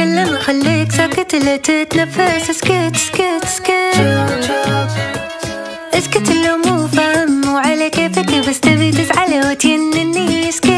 تتكلم خليك ساكت لا تتنفس. اسكت اسكت اسكت. اسكت لو مو فاهم وعلى كيفك بس تبي تزعل وتجنني اسكت.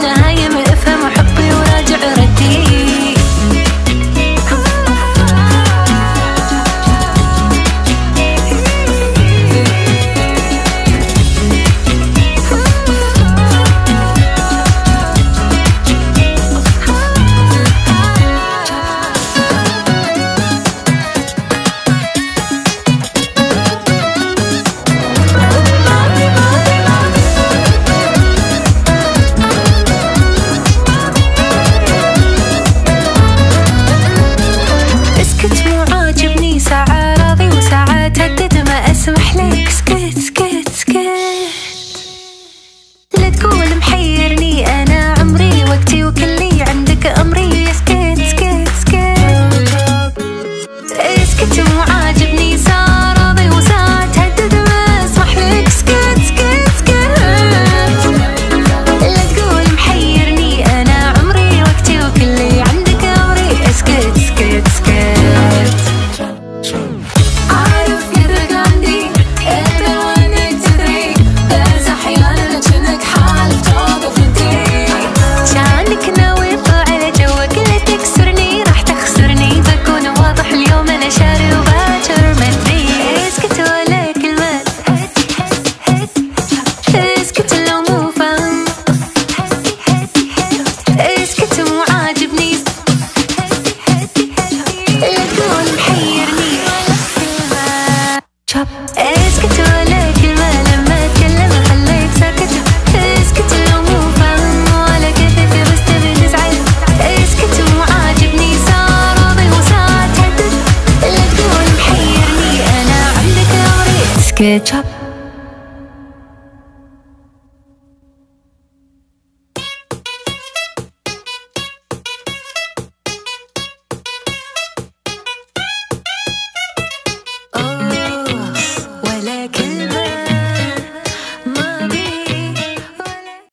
때는 تعجبني ساعة راضي وساعة تهدد ما أسمح لك سكت. chop